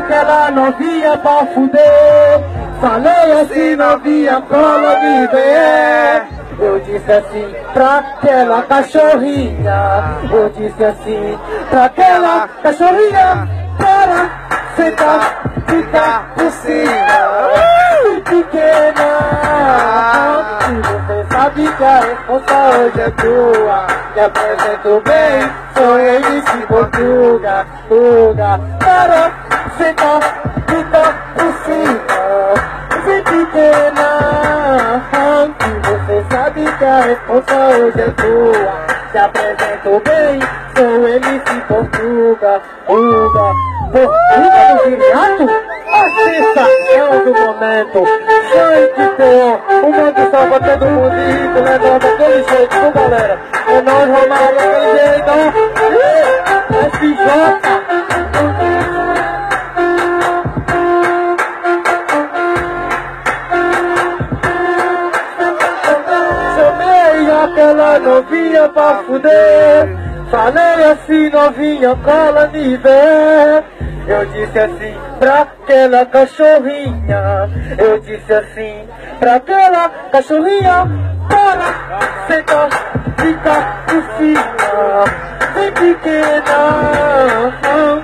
aquela novinha pra fuder Falei assim, novinha, me ver Eu disse assim pra aquela cachorrinha. Eu disse assim pra aquela cachorrinha Para sentar, ficar por cima. Pequena Você sabe que a resposta hoje é tua. Me apresento bem, sou MC Portuga Tuga Para sentar, ficar por cima. Vem pequena que a resposta hoje é tua Te apresento bem, sou MC Portuga Tuga Portuga do? Assista, é o do momento Gente, pô, o mundo pra todo mundo rico, levando aquele jeito, galera? É nós, Romário, aquele jeito, SJ Aquela novinha pra fuder. Falei assim, novinha, cola me ver. Eu disse assim pra aquela cachorrinha. Eu disse assim pra aquela cachorrinha Para sentar, ficar por cima. Vem pequena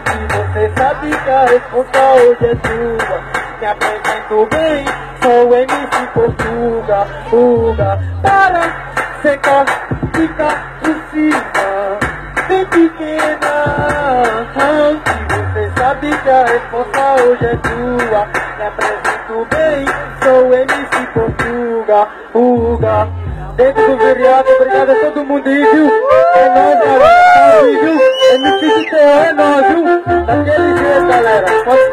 que Você sabe que a resposta hoje é tua Me apresento bem, sou MC Portuga Uga, Para sentar, ficar por cima Vem pequena que Você sabe que a resposta hoje é tua Me apresento bem, sou MC Portuga Uga Dentro do vereado, obrigado a todo mundo viu? É nóis, galera, tá viu? MC do é nóis, viu? Daquele jeito, galera, pode